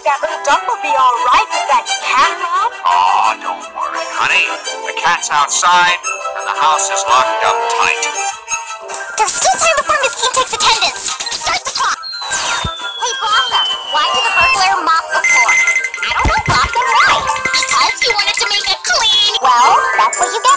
think that little duck will be all right with that cat, Rob? Oh, don't worry, honey. The cat's outside, and the house is locked up tight. There's still time before Miss King takes attendance. Start the clock. Hey, Blossom, why did the burglar mop the floor? I don't know, Blossom, why? Because he wanted to make it clean. Well, that's what you get.